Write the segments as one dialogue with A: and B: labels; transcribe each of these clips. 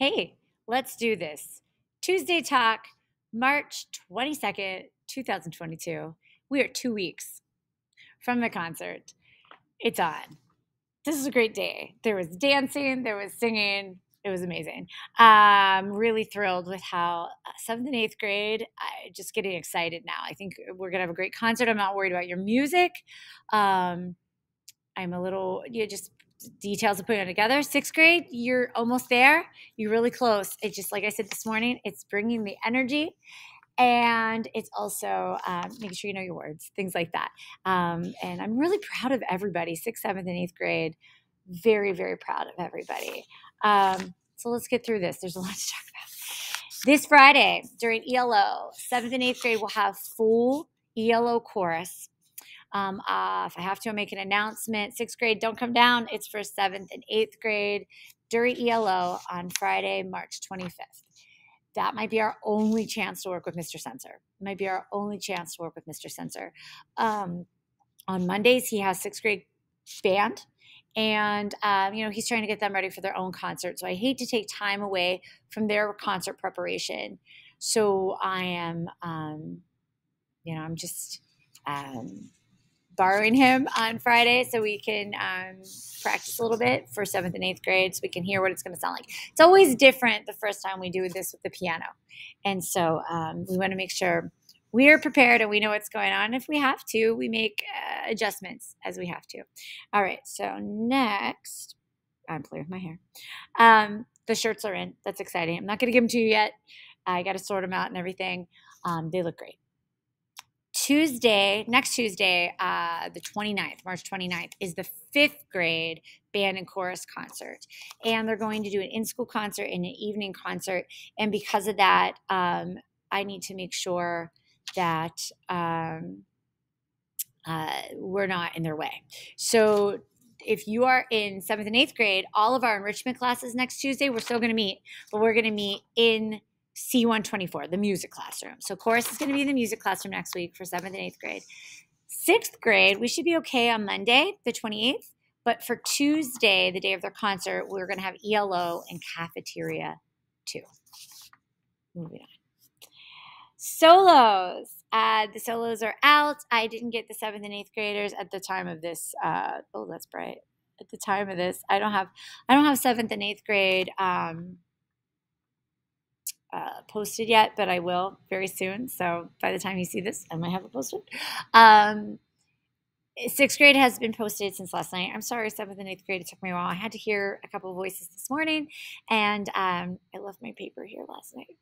A: Hey, let's do this. Tuesday Talk, March 22nd, 2022. We are two weeks from the concert. It's on. This is a great day. There was dancing, there was singing. It was amazing. I'm really thrilled with how uh, seventh and eighth grade. I just getting excited now. I think we're gonna have a great concert. I'm not worried about your music. Um, I'm a little, you just details of putting it together. Sixth grade, you're almost there. You're really close. It's just like I said this morning, it's bringing the energy and it's also um, making sure you know your words, things like that. Um, and I'm really proud of everybody, sixth, seventh, and eighth grade. Very, very proud of everybody. Um, so let's get through this. There's a lot to talk about. This Friday during ELO, seventh and eighth grade will have full ELO chorus um, uh, if I have to, make an announcement. Sixth grade, don't come down. It's for seventh and eighth grade during ELO on Friday, March 25th. That might be our only chance to work with Mr. Sensor. Might be our only chance to work with Mr. Sensor. Um, on Mondays, he has sixth grade band and um, you know he's trying to get them ready for their own concert so i hate to take time away from their concert preparation so i am um, you know i'm just um, borrowing him on Friday so we can um, practice a little bit for seventh and eighth grade so we can hear what it's going to sound like. It's always different the first time we do this with the piano. And so um, we want to make sure we are prepared and we know what's going on. If we have to, we make uh, adjustments as we have to. All right, so next, I'm playing with my hair. Um, the shirts are in. That's exciting. I'm not going to give them to you yet. I got to sort them out and everything. Um, they look great. Tuesday, next Tuesday, uh, the 29th, March 29th, is the fifth grade band and chorus concert. And they're going to do an in school concert and an evening concert. And because of that, um, I need to make sure that um, uh, we're not in their way. So if you are in seventh and eighth grade, all of our enrichment classes next Tuesday, we're still going to meet, but we're going to meet in C124, the music classroom. So chorus is going to be the music classroom next week for seventh and eighth grade. Sixth grade, we should be okay on Monday, the 28th. But for Tuesday, the day of their concert, we're going to have ELO and cafeteria too. Moving on. Solos. Uh, the solos are out. I didn't get the seventh and eighth graders at the time of this. Uh, oh, that's bright. At the time of this, I don't have. I don't have seventh and eighth grade. Um, uh, posted yet, but I will very soon. So by the time you see this, I might have it posted. Um, sixth grade has been posted since last night. I'm sorry, seventh and eighth grade. It took me a while. I had to hear a couple of voices this morning, and um, I left my paper here last night.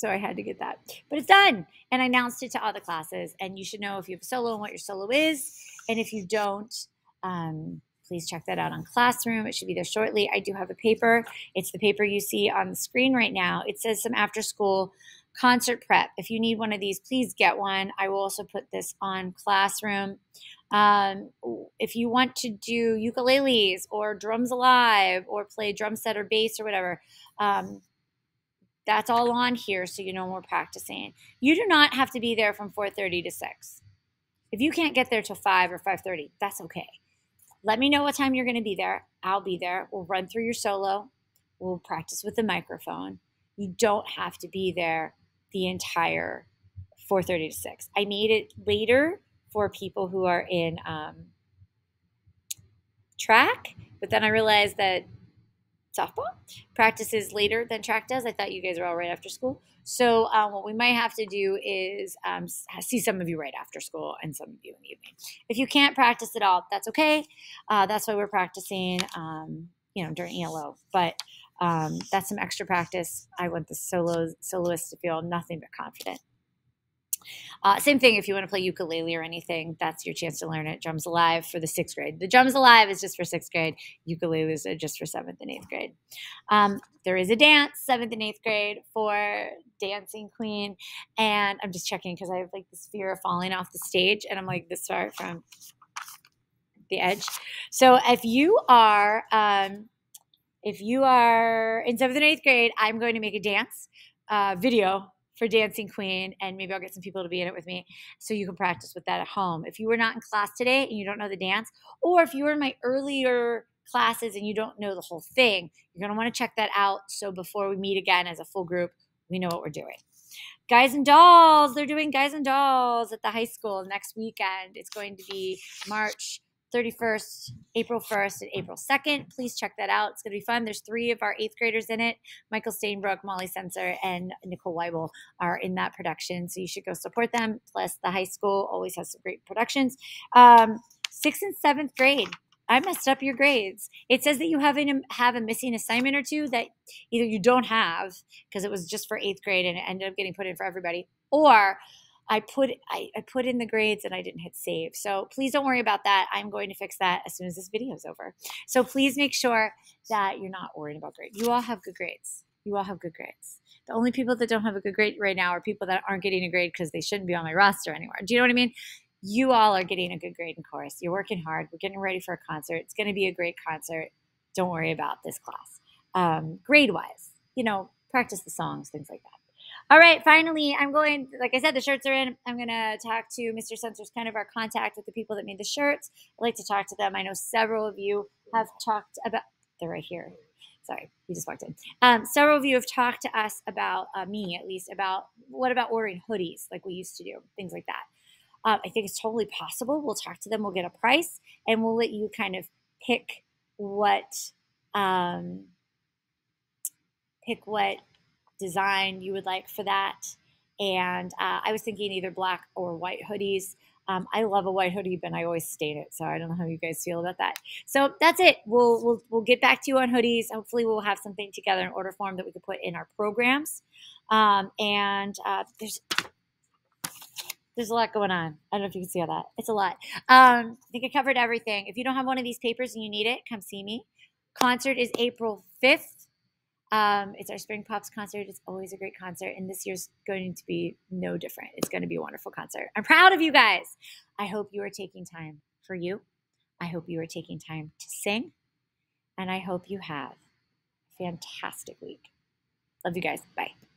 A: So I had to get that. But it's done. And I announced it to all the classes. And you should know if you have a solo and what your solo is. And if you don't, um, please check that out on Classroom. It should be there shortly. I do have a paper. It's the paper you see on the screen right now. It says some after school concert prep. If you need one of these, please get one. I will also put this on Classroom. Um, if you want to do ukuleles or drums alive or play drum set or bass or whatever, um, that's all on here so you know we're practicing. You do not have to be there from 4:30 to 6. If you can't get there till 5 or 5:30, that's okay. Let me know what time you're going to be there. I'll be there. We'll run through your solo. We'll practice with the microphone. You don't have to be there the entire 4:30 to 6. I made it later for people who are in um, track, but then I realized that softball practices later than track does. I thought you guys were all right after school. So um, what we might have to do is um, see some of you right after school and some of you in the evening. If you can't practice at all, that's okay. Uh, that's why we're practicing, um, you know, during ELO. But um, that's some extra practice. I want the solo soloist to feel nothing but confident. Uh, same thing if you want to play ukulele or anything, that's your chance to learn it. Drums Alive for the sixth grade. The Drums Alive is just for sixth grade. Ukuleles are just for seventh and eighth grade. Um, there is a dance, seventh and eighth grade, for Dancing Queen. And I'm just checking because I have like this fear of falling off the stage and I'm like this far from the edge. So if you are, um, if you are in seventh and eighth grade, I'm going to make a dance uh, video for Dancing Queen, and maybe I'll get some people to be in it with me so you can practice with that at home. If you were not in class today and you don't know the dance, or if you were in my earlier classes and you don't know the whole thing, you're going to want to check that out. So before we meet again as a full group, we know what we're doing. Guys and Dolls, they're doing Guys and Dolls at the high school next weekend. It's going to be March 31st, April 1st, and April 2nd. Please check that out. It's going to be fun. There's three of our eighth graders in it. Michael Stainbrook, Molly Sensor, and Nicole Weibel are in that production. So you should go support them. Plus, the high school always has some great productions. Um, sixth and seventh grade. I messed up your grades. It says that you have, a have a missing assignment or two that either you don't have because it was just for eighth grade and it ended up getting put in for everybody, or I put I, I put in the grades and I didn't hit save. So please don't worry about that. I'm going to fix that as soon as this video is over. So please make sure that you're not worried about grades. You all have good grades. You all have good grades. The only people that don't have a good grade right now are people that aren't getting a grade because they shouldn't be on my roster anymore. Do you know what I mean? You all are getting a good grade in chorus. You're working hard. We're getting ready for a concert. It's going to be a great concert. Don't worry about this class. Um, grade wise, you know, practice the songs, things like that. All right, finally, I'm going, like I said, the shirts are in. I'm going to talk to Mr. Sensor's kind of our contact with the people that made the shirts. I'd like to talk to them. I know several of you have talked about, they're right here. Sorry, he just walked in. Um, several of you have talked to us about, uh, me at least, about what about ordering hoodies like we used to do, things like that. Um, I think it's totally possible. We'll talk to them, we'll get a price, and we'll let you kind of pick what, um, pick what design you would like for that. And uh, I was thinking either black or white hoodies. Um, I love a white hoodie, but I always stain it, so I don't know how you guys feel about that. So that's it. We'll we'll we'll get back to you on hoodies. Hopefully, we'll have something together in order form that we could put in our programs. Um, and uh, there's there's a lot going on. I don't know if you can see all that. It's a lot. Um, I think I covered everything. If you don't have one of these papers and you need it, come see me. Concert is April 5th um, it's our Spring Pops concert. It's always a great concert, and this year's going to be no different. It's going to be a wonderful concert. I'm proud of you guys. I hope you are taking time for you. I hope you are taking time to sing, and I hope you have a fantastic week. Love you guys. Bye.